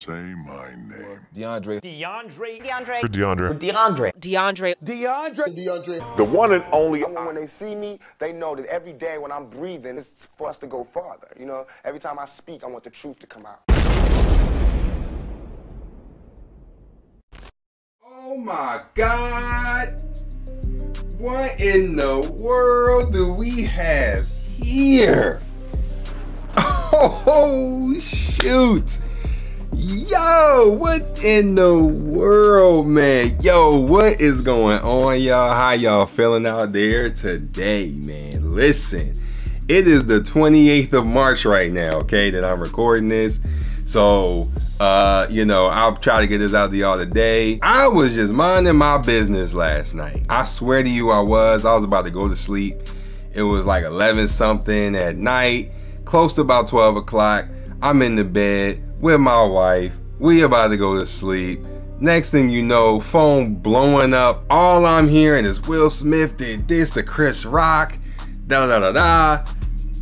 Say my name. Deondre. Deondre. Deondre. Deondre. Deondre. Deondre. Deondre. Deondre. The one and only. When they see me, they know that every day when I'm breathing, it's for us to go farther. You know, every time I speak, I want the truth to come out. Oh my God. What in the world do we have here? Oh, shoot. Yo, what in the world, man? Yo, what is going on, y'all? How y'all feeling out there today, man? Listen, it is the 28th of March right now, okay, that I'm recording this. So, uh, you know, I'll try to get this out to y'all today. I was just minding my business last night. I swear to you, I was. I was about to go to sleep. It was like 11 something at night, close to about 12 o'clock. I'm in the bed with my wife. We about to go to sleep. Next thing you know, phone blowing up. All I'm hearing is Will Smith did this to Chris Rock. Da da da da.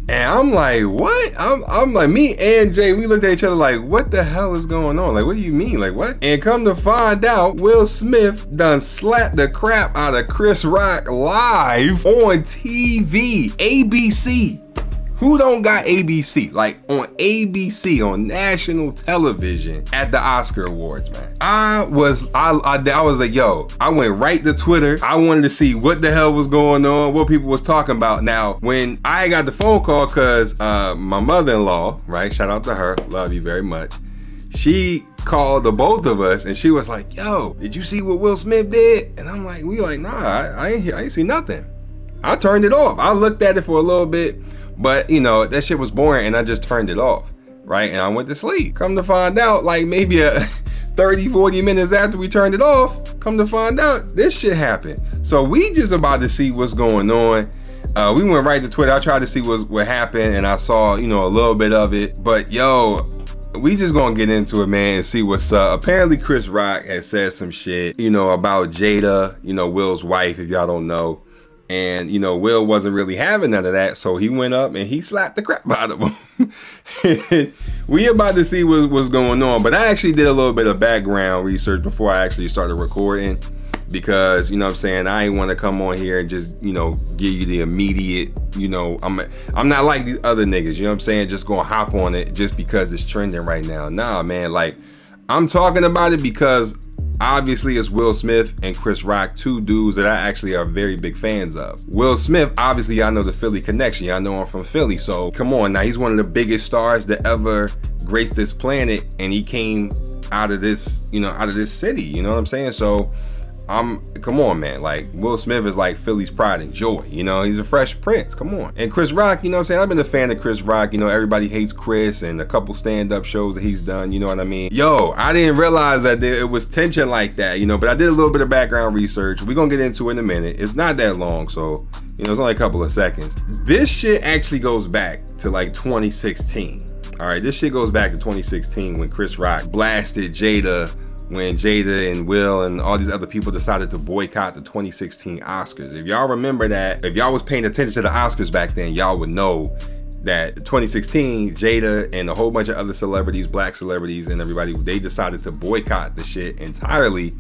And I'm like, what? I'm, I'm like, me and Jay, we looked at each other like, what the hell is going on? Like, what do you mean? Like, what? And come to find out, Will Smith done slapped the crap out of Chris Rock live on TV, ABC. Who don't got ABC? Like on ABC on national television at the Oscar Awards, man. I was I, I I was like, yo, I went right to Twitter. I wanted to see what the hell was going on, what people was talking about. Now, when I got the phone call, cause uh, my mother-in-law, right? Shout out to her, love you very much. She called the both of us and she was like, yo, did you see what Will Smith did? And I'm like, we like, nah, I, I ain't I ain't see nothing. I turned it off. I looked at it for a little bit. But you know, that shit was boring and I just turned it off, right? And I went to sleep. Come to find out, like maybe a 30, 40 minutes after we turned it off, come to find out, this shit happened. So we just about to see what's going on. Uh, we went right to Twitter. I tried to see what, what happened and I saw, you know, a little bit of it. But yo, we just gonna get into it, man, and see what's up. Apparently, Chris Rock has said some shit, you know, about Jada, you know, Will's wife, if y'all don't know. And you know, Will wasn't really having none of that, so he went up and he slapped the crap out of him. we about to see what, what's going on, but I actually did a little bit of background research before I actually started recording because you know what I'm saying I want to come on here and just you know give you the immediate you know I'm I'm not like these other niggas you know what I'm saying just gonna hop on it just because it's trending right now nah man like I'm talking about it because obviously it's Will Smith and Chris Rock, two dudes that I actually are very big fans of. Will Smith, obviously y'all know the Philly connection. Y'all know I'm from Philly. So come on now, he's one of the biggest stars that ever graced this planet and he came out of this, you know, out of this city. You know what I'm saying? So I'm come on, man. Like Will Smith is like Philly's pride and joy. You know, he's a fresh prince. Come on. And Chris Rock, you know what I'm saying? I've been a fan of Chris Rock. You know, everybody hates Chris and a couple stand-up shows that he's done. You know what I mean? Yo, I didn't realize that there, it was tension like that. You know, but I did a little bit of background research. We're gonna get into it in a minute. It's not that long, so you know, it's only a couple of seconds. This shit actually goes back to like 2016. All right, this shit goes back to 2016 when Chris Rock blasted Jada when Jada and Will and all these other people decided to boycott the 2016 Oscars. If y'all remember that, if y'all was paying attention to the Oscars back then, y'all would know that 2016, Jada and a whole bunch of other celebrities, black celebrities and everybody, they decided to boycott the shit entirely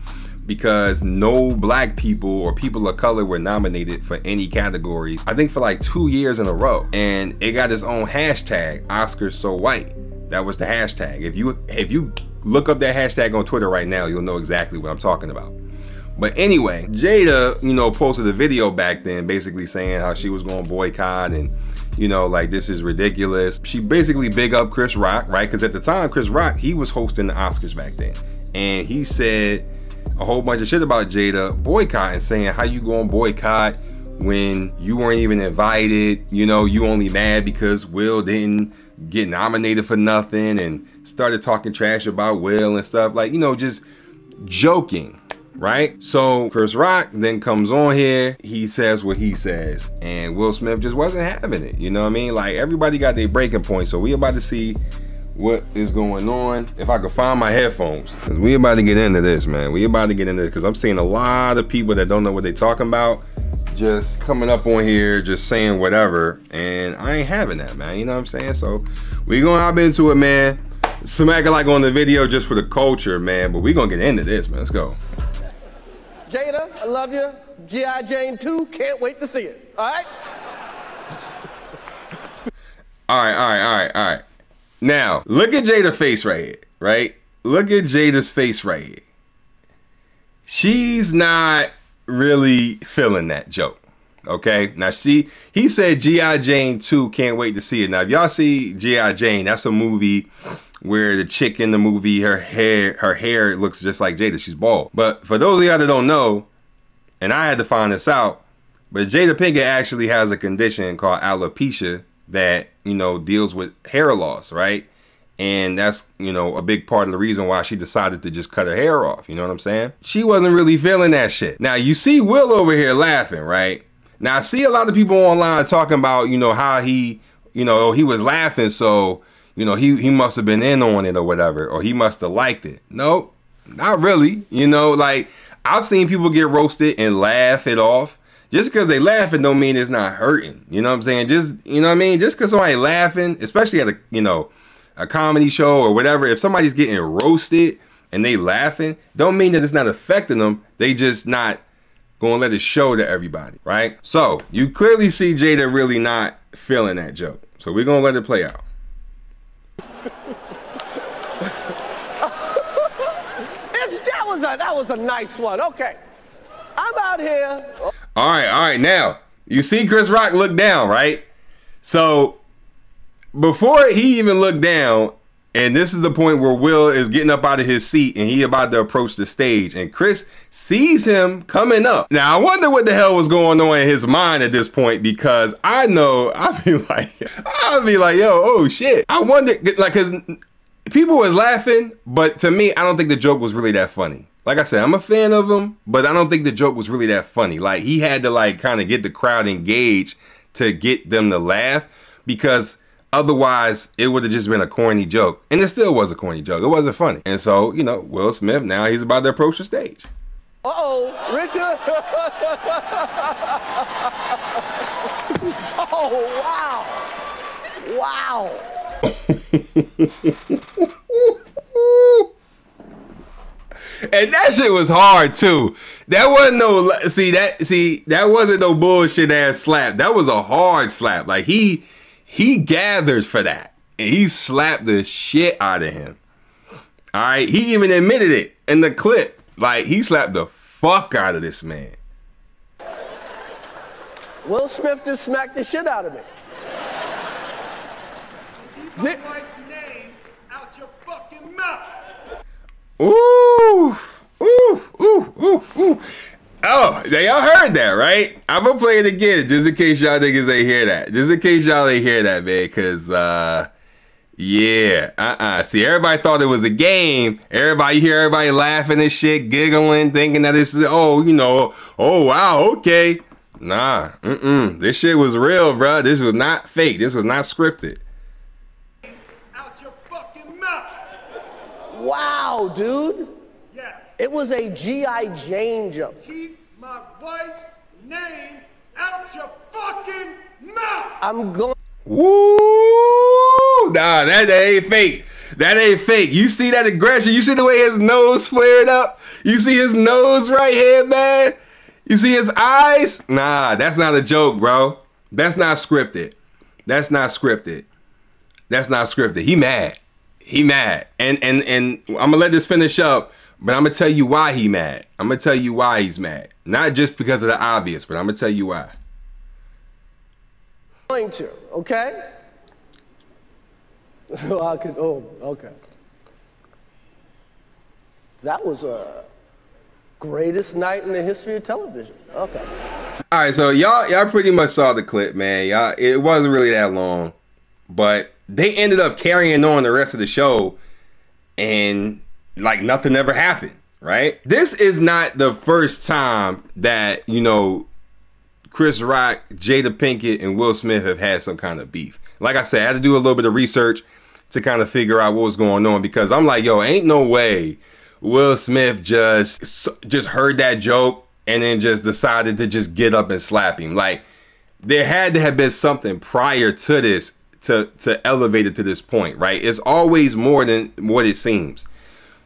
because no black people or people of color were nominated for any categories. I think for like two years in a row. And it got its own hashtag, Oscars So White. That was the hashtag. If you if you look up that hashtag on Twitter right now, you'll know exactly what I'm talking about. But anyway, Jada, you know, posted a video back then basically saying how she was going to boycott and, you know, like this is ridiculous. She basically big up Chris Rock, right? Because at the time, Chris Rock, he was hosting the Oscars back then. And he said a whole bunch of shit about Jada boycotting, saying how you going to boycott when you weren't even invited, you know, you only mad because Will didn't get nominated for nothing and started talking trash about Will and stuff like, you know, just joking, right? So Chris Rock then comes on here, he says what he says, and Will Smith just wasn't having it. You know what I mean? Like everybody got their breaking point. So we about to see what is going on. If I could find my headphones, cause we about to get into this, man. We about to get into this because I'm seeing a lot of people that don't know what they talking about just coming up on here, just saying whatever, and I ain't having that, man. You know what I'm saying? So we gonna hop into it, man. Smack a like on the video just for the culture, man. But we gonna get into this, man. Let's go. Jada, I love you. G.I. Jane 2, can't wait to see it. All right? All right, all right, all right, all right. Now, look at Jada's face right here, right? Look at Jada's face right here. She's not really feeling that joke. Okay. Now she he said G.I. Jane 2 can't wait to see it. Now if y'all see G.I. Jane, that's a movie where the chick in the movie, her hair, her hair looks just like Jada. She's bald. But for those of y'all that don't know, and I had to find this out, but Jada Pinkett actually has a condition called alopecia that, you know, deals with hair loss, right? And that's, you know, a big part of the reason why she decided to just cut her hair off. You know what I'm saying? She wasn't really feeling that shit. Now, you see Will over here laughing, right? Now, I see a lot of people online talking about, you know, how he, you know, he was laughing, so, you know, he, he must have been in on it or whatever, or he must have liked it. No, not really. You know, like, I've seen people get roasted and laugh it off. Just because they laughing don't mean it's not hurting. You know what I'm saying? Just, you know what I mean? Just because somebody laughing, especially at a, you know, a comedy show or whatever, if somebody's getting roasted and they laughing, don't mean that it's not affecting them. They just not gonna let it show to everybody, right? So you clearly see Jada really not feeling that joke. So we're gonna let it play out. That, was a, that was a nice one. Okay. I'm out here. All right, all right. Now you see Chris Rock look down, right? So before he even looked down, and this is the point where Will is getting up out of his seat and he about to approach the stage. And Chris sees him coming up. Now I wonder what the hell was going on in his mind at this point because I know I'd be like, I'd be like, yo, oh shit. I wonder, like, cause people was laughing, but to me, I don't think the joke was really that funny. Like I said, I'm a fan of him, but I don't think the joke was really that funny. Like he had to like kind of get the crowd engaged to get them to laugh because Otherwise, it would have just been a corny joke. And it still was a corny joke. It wasn't funny. And so, you know, Will Smith, now he's about to approach the stage. Uh-oh, Richard. oh, wow. Wow. and that shit was hard too. That wasn't no see that see that wasn't no bullshit ass slap. That was a hard slap. Like he he gathers for that. And he slapped the shit out of him. All right. He even admitted it in the clip. Like, he slapped the fuck out of this man. Will Smith just smacked the shit out of me. Keep my wife's name out your fucking mouth. Ooh. Ooh, ooh, ooh, ooh. Oh, y'all heard that, right? I'm gonna play it again just in case y'all niggas ain't hear that. Just in case y'all ain't hear that, man. Cause uh yeah, uh-uh. See, everybody thought it was a game. Everybody hear everybody laughing and shit, giggling, thinking that this is oh, you know, oh wow, okay. Nah, mm-mm. This shit was real, bro. This was not fake. This was not scripted. Out your fucking mouth. Wow, dude. Yes. It was a G.I. Jane jump. Keep my wife's name out your fucking mouth. I'm going. Woo! Nah, that, that ain't fake. That ain't fake. You see that aggression? You see the way his nose flared up? You see his nose right here, man? You see his eyes? Nah, that's not a joke, bro. That's not scripted. That's not scripted. That's not scripted. He mad. He mad. And and and I'm gonna let this finish up, but I'm gonna tell you why he mad. I'm gonna tell you why he's mad. Not just because of the obvious, but I'm gonna tell you why. going to, okay? I could, oh, okay. That was a greatest night in the history of television. Okay. All right, so y'all y'all pretty much saw the clip, man. Y'all it wasn't really that long, but they ended up carrying on the rest of the show and like nothing ever happened, right? This is not the first time that, you know, Chris Rock, Jada Pinkett, and Will Smith have had some kind of beef. Like I said, I had to do a little bit of research to kind of figure out what was going on because I'm like, yo, ain't no way Will Smith just just heard that joke and then just decided to just get up and slap him. Like there had to have been something prior to this to to elevate it to this point, right? It's always more than what it seems.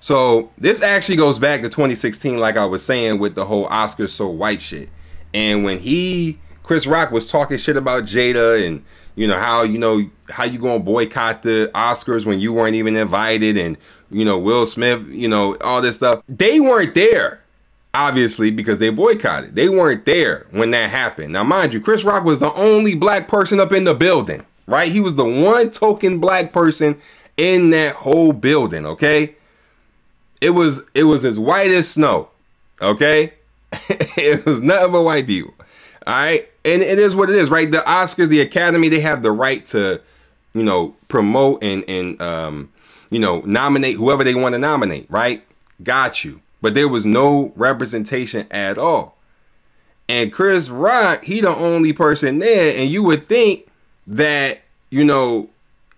So this actually goes back to 2016, like I was saying with the whole Oscars so white shit. And when he Chris Rock was talking shit about Jada and you know how you know how you gonna boycott the Oscars when you weren't even invited and you know Will Smith, you know all this stuff. They weren't there obviously because they boycotted. They weren't there when that happened. Now, mind you, Chris Rock was the only black person up in the building, right? He was the one token black person in that whole building, okay? It was it was as white as snow, okay? it was nothing but white people. All right? And it is what it is, right? The Oscars, the Academy, they have the right to, you know, promote and and um, you know, nominate whoever they want to nominate, right? Got you but there was no representation at all. And Chris Rock, he the only person there, and you would think that, you know,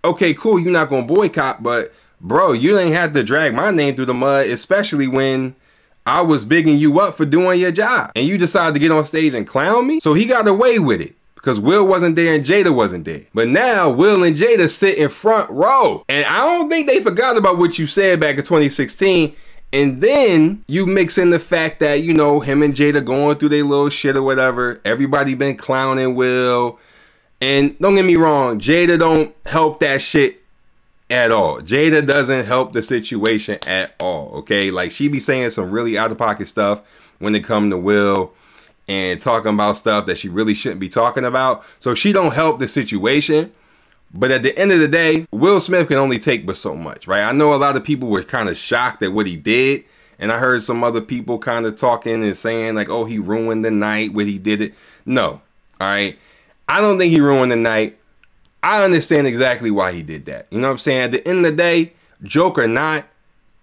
okay, cool, you're not gonna boycott, but bro, you ain't have to drag my name through the mud, especially when I was bigging you up for doing your job. And you decided to get on stage and clown me. So he got away with it because Will wasn't there and Jada wasn't there. But now Will and Jada sit in front row. And I don't think they forgot about what you said back in 2016 and then you mix in the fact that, you know, him and Jada going through their little shit or whatever. Everybody been clowning Will. And don't get me wrong, Jada don't help that shit at all. Jada doesn't help the situation at all. Okay. Like she be saying some really out of pocket stuff when it come to Will and talking about stuff that she really shouldn't be talking about. So she don't help the situation. But at the end of the day, Will Smith can only take but so much, right? I know a lot of people were kind of shocked at what he did. And I heard some other people kind of talking and saying, like, oh, he ruined the night when he did it. No. All right. I don't think he ruined the night. I understand exactly why he did that. You know what I'm saying? At the end of the day, joke or not,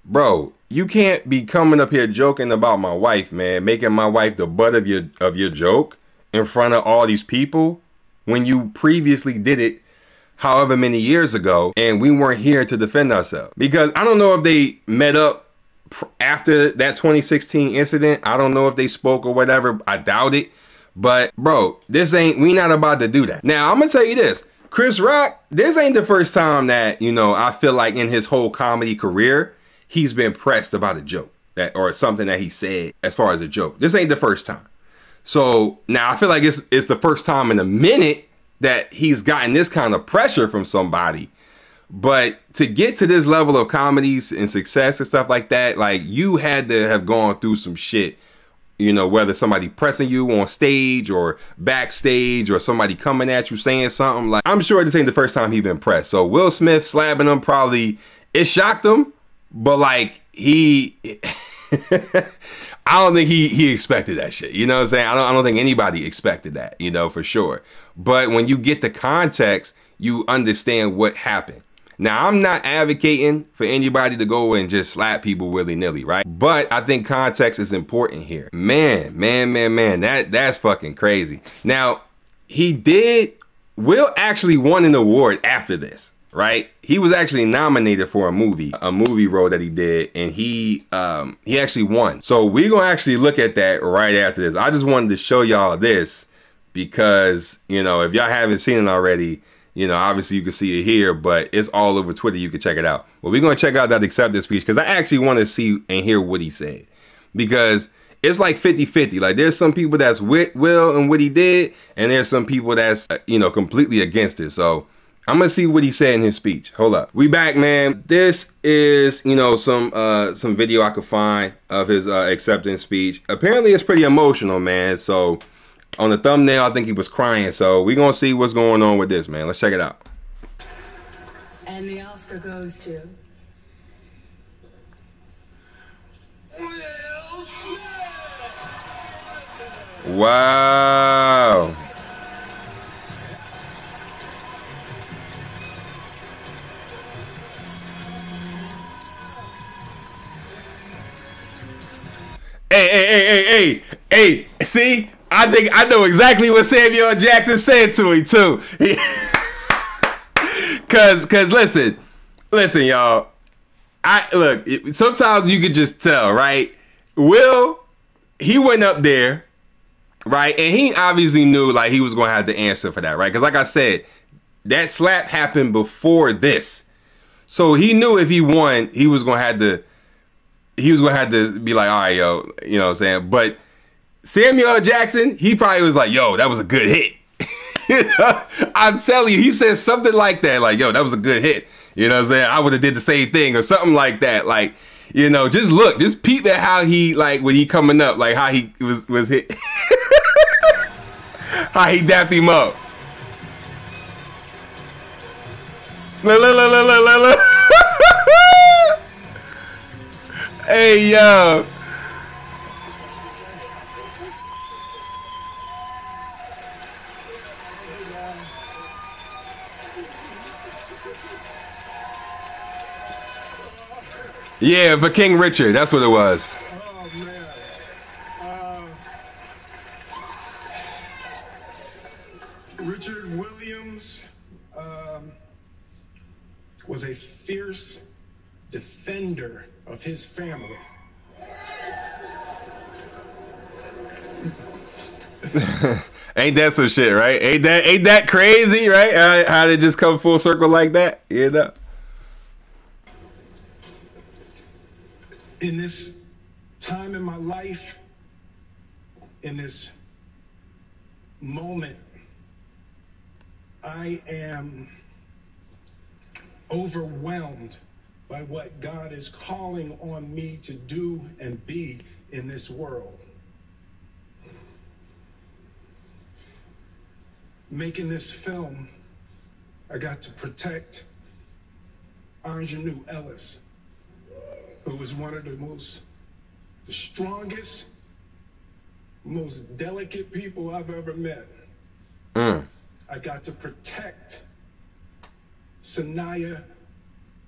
bro, you can't be coming up here joking about my wife, man, making my wife the butt of your of your joke in front of all these people when you previously did it however many years ago and we weren't here to defend ourselves. Because I don't know if they met up after that 2016 incident. I don't know if they spoke or whatever. I doubt it. But bro, this ain't we not about to do that. Now I'm gonna tell you this. Chris Rock, this ain't the first time that, you know, I feel like in his whole comedy career, he's been pressed about a joke that or something that he said as far as a joke. This ain't the first time. So now I feel like it's it's the first time in a minute that he's gotten this kind of pressure from somebody. But to get to this level of comedies and success and stuff like that, like you had to have gone through some shit. You know, whether somebody pressing you on stage or backstage or somebody coming at you saying something. Like, I'm sure this ain't the first time he been pressed. So Will Smith slapping him probably, it shocked him. But like, he. I don't think he he expected that shit. You know what I'm saying? I don't I don't think anybody expected that, you know, for sure. But when you get the context, you understand what happened. Now, I'm not advocating for anybody to go and just slap people willy-nilly, right? But I think context is important here. Man, man, man, man, that that's fucking crazy. Now, he did Will actually won an award after this right? He was actually nominated for a movie, a movie role that he did, and he um, he actually won. So we're gonna actually look at that right after this. I just wanted to show y'all this because you know if y'all haven't seen it already, you know obviously you can see it here, but it's all over Twitter. You can check it out. Well, we're gonna check out that acceptance speech because I actually want to see and hear what he said because it's like 50-50 like there's some people that's with will and what he did and there's some people that's uh, you know completely against it so I'm gonna see what he said in his speech. Hold up. We back, man. This is, you know, some uh some video I could find of his uh, acceptance speech. Apparently it's pretty emotional, man. So on the thumbnail, I think he was crying. So we're gonna see what's going on with this, man. Let's check it out. And the Oscar goes to Wow. Hey, hey, hey, hey, hey, hey. See, I think I know exactly what Samuel Jackson said to him too. cause, cause listen, listen, y'all. I look. Sometimes you could just tell, right? Will he went up there, right, and he obviously knew like he was gonna have to answer for that, right? Because like I said, that slap happened before this. So he knew if he won, he was gonna have to he was gonna have to be like, all right, yo, you know what I'm saying? But Samuel Jackson, he probably was like, yo, that was a good hit. I'm telling you, he said something like that, like, yo, that was a good hit. You know what I'm saying? I would have did the same thing or something like that. Like, you know, just look, just peep at how he like when he coming up, like how he was was hit how he dapped him up. Look, look, look, look, look, look. hey yo. Yeah, but King Richard, that's what it was. Oh. Uh, Richard Williams um, was a fierce defender of his family. Ain't that some shit, right? Ain't that ain't that crazy, right? How, how did it just come full circle like that? You know? In this time in my life, in this moment, I am overwhelmed by what God is calling on me to do and be in this world. Making this film, I got to protect Aunjanue Ellis who was one of the most, the strongest, most delicate people I've ever met. Mm. I got to protect Saniyya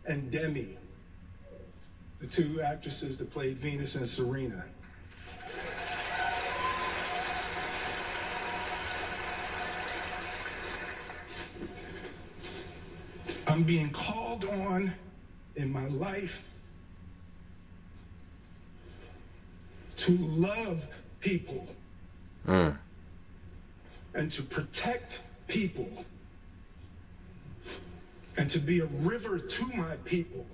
and Demi, the two actresses that played Venus and Serena. I'm being called on in my life to love people mm. and to protect people and to be a river to my people.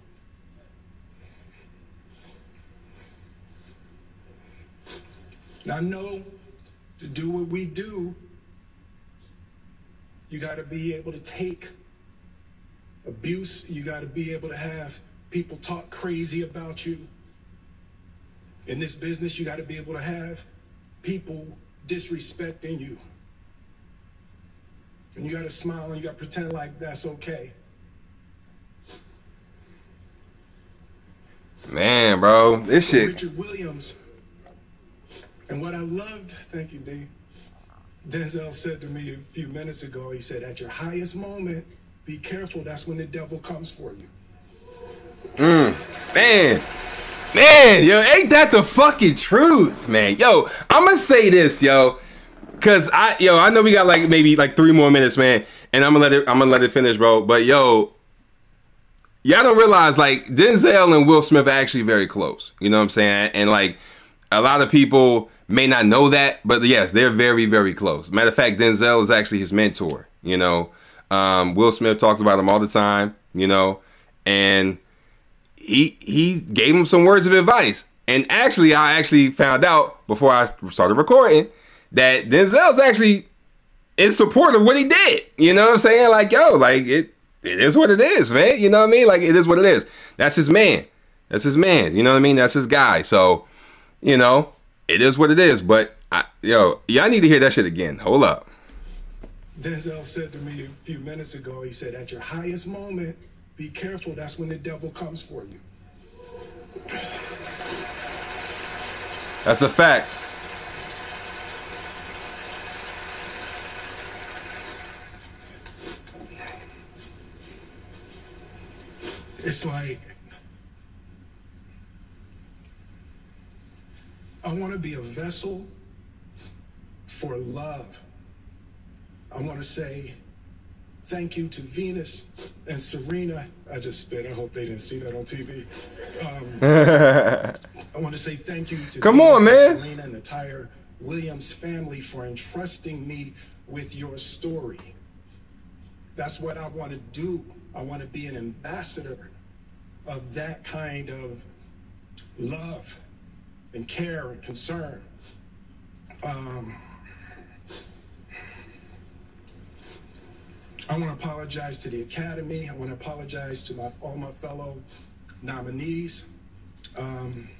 And I know to do what we do, you got to be able to take abuse, you got to be able to have people talk crazy about you. In this business, you got to be able to have people disrespecting you. And you got to smile and you got to pretend like that's okay. Man, bro, this shit. Richard Williams. And what I loved, thank you, D. Denzel said to me a few minutes ago, he said, at your highest moment, be careful, that's when the devil comes for you. Hmm, man. Man, yo, ain't that the fucking truth, man? Yo, I'm gonna say this, yo. Cause I yo, I know we got like maybe like three more minutes, man. And I'm gonna let it I'm gonna let it finish, bro. But yo, y'all don't realize like Denzel and Will Smith are actually very close. You know what I'm saying? And like a lot of people may not know that, but yes, they're very, very close. Matter of fact, Denzel is actually his mentor. You know, um, Will Smith talks about him all the time. You know, and he he gave him some words of advice. And actually, I actually found out before I started recording that Denzel's actually in support of what he did. You know what I'm saying? Like, yo, like it it is what it is, man. You know what I mean? Like it is what it is. That's his man. That's his man. You know what I mean? That's his guy. So, you know, it is what it is. But I, yo, y'all need to hear that shit again. Hold up. Denzel said to me a few minutes ago, he said, at your highest moment, be careful, that's when the devil comes for you. That's a fact. It's like I want to be a vessel for love. I want to say thank you to Venus and Serena. I just spit. I hope they didn't see that on TV. Um, I want to say thank you to Come Venus on, and man. Serena and the entire Williams family for entrusting me with your story. that's what I want to do. I want to be an ambassador of that kind of love and care and concern. Um, I want to apologize to the Academy. I want to apologize to my, all my fellow nominees. Um,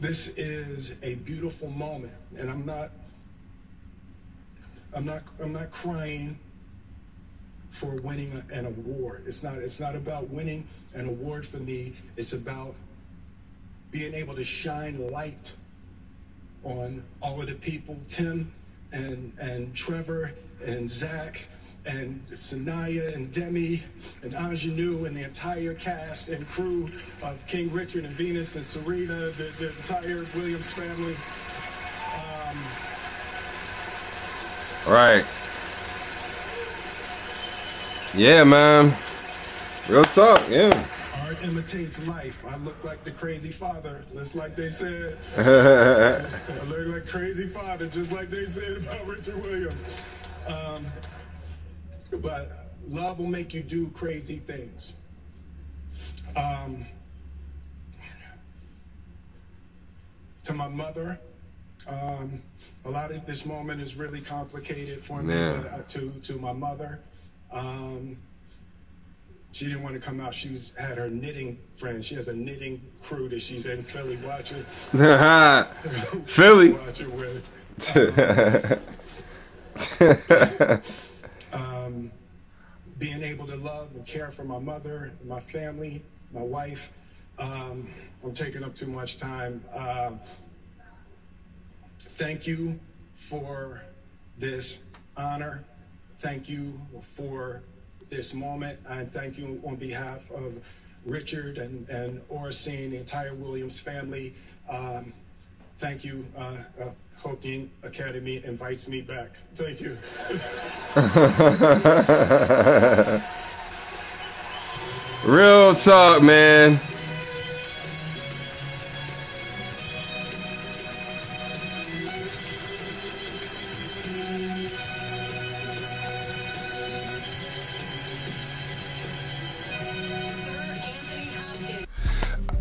this is a beautiful moment, and I'm not. I'm not. I'm not crying for winning an award. It's not. It's not about winning an award for me. It's about being able to shine light on all of the people, Tim and and Trevor and Zach and Saniyya and Demi and Aunjanue and the entire cast and crew of King Richard and Venus and Serena, the, the entire Williams family. Um, All right. Yeah, man. Real talk. Yeah. Art imitates life. I look like the crazy father, just like they said. I look like crazy father, just like they said about Richard Williams. Um, but love will make you do crazy things. Um, to my mother, um, a lot of this moment is really complicated for me. Yeah. uh, to to my mother, um, she didn't want to come out. She was, had her knitting friend. She has a knitting crew that she's in Philly watching. Philly. watching with. um, being able to love and care for my mother, my family, my wife. Um, I'm taking up too much time. Um thank you for this honor. Thank you for this moment. And thank you on behalf of Richard and, and Oracene, the entire Williams family. Um, thank you. Uh, uh, Academy invites me back. Thank you. Real talk, man.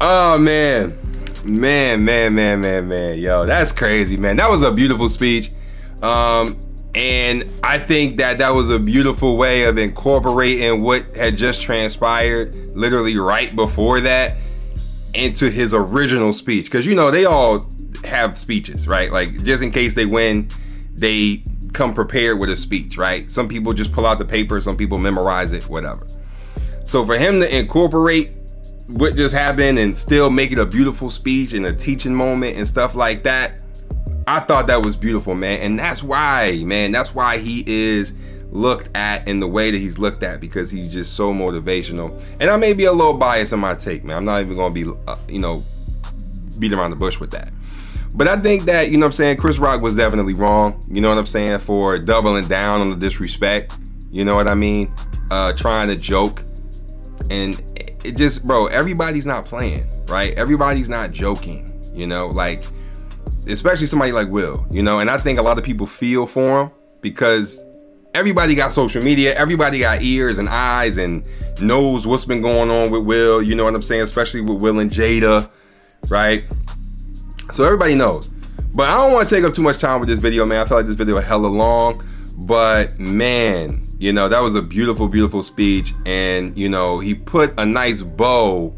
Oh man. Man, man, man, man, man. Yo, that's crazy, man. That was a beautiful speech. Um, and I think that that was a beautiful way of incorporating what had just transpired literally right before that into his original speech. Cause you know, they all have speeches, right? Like just in case they win, they come prepared with a speech, right? Some people just pull out the paper, some people memorize it, whatever. So for him to incorporate what just happened and still make it a beautiful speech and a teaching moment and stuff like that, I thought that was beautiful, man. And that's why, man, that's why he is looked at in the way that he's looked at because he's just so motivational. And I may be a little biased in my take, man. I'm not even going to be, uh, you know, beat around the bush with that. But I think that, you know what I'm saying, Chris Rock was definitely wrong, you know what I'm saying, for doubling down on the disrespect. You know what I mean? Uh, trying to joke. And it just, bro, everybody's not playing, right? Everybody's not joking, you know, like, especially somebody like Will, you know, and I think a lot of people feel for him because everybody got social media, everybody got ears and eyes and knows what's been going on with Will, you know what I'm saying, especially with Will and Jada, right? So everybody knows. But I don't want to take up too much time with this video, man. I feel like this video is hella long. But man, you know, that was a beautiful, beautiful speech. And, you know, he put a nice bow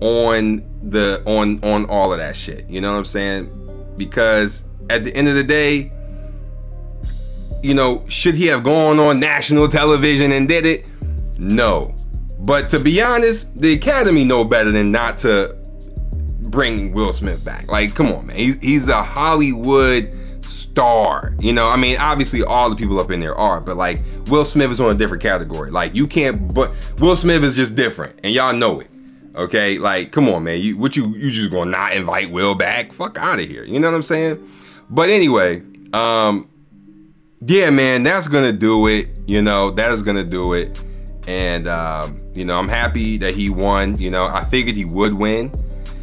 on the on on all of that shit. You know what I'm saying? Because at the end of the day, you know, should he have gone on national television and did it? No. But to be honest, the Academy know better than not to bring Will Smith back. Like, come on, man. He's, he's a Hollywood star. You know, I mean, obviously all the people up in there are, but like Will Smith is on a different category. Like, you can't, but Will Smith is just different, and y'all know it. Okay, like, come on, man. You what you you just gonna not invite Will back? Fuck out of here. You know what I'm saying? But anyway, um, yeah, man, that's gonna do it. You know, that is gonna do it. And um, you know, I'm happy that he won. You know, I figured he would win.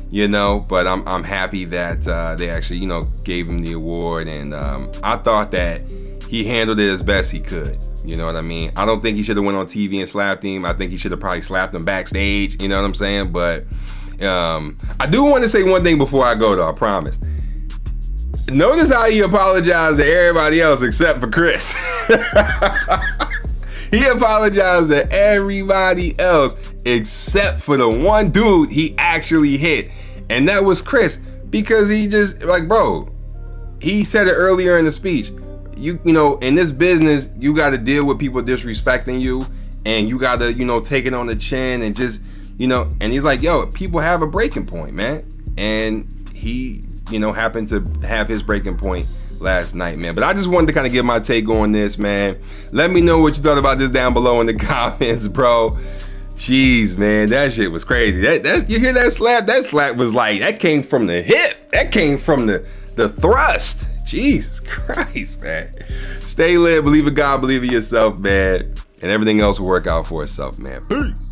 You know. But I'm I'm happy that uh, they actually you know gave him the award, and um, I thought that he handled it as best he could. You know what I mean? I don't think he should have went on TV and slapped him. I think he should have probably slapped him backstage. You know what I'm saying? But um, I do want to say one thing before I go, though. I promise. Notice how he apologized to everybody else except for Chris. he apologized to everybody else except for the one dude he actually hit, and that was Chris because he just like, bro. He said it earlier in the speech you you know in this business you got to deal with people disrespecting you and you got to you know take it on the chin and just you know and he's like yo people have a breaking point man and he you know happened to have his breaking point last night man but i just wanted to kind of get my take on this man let me know what you thought about this down below in the comments bro Jeez, man, that shit was crazy. That, that you hear that slap? That slap was like that came from the hip. That came from the the thrust. Jesus Christ, man. Stay lit, believe in God, believe in yourself, man. And everything else will work out for itself, man. Peace.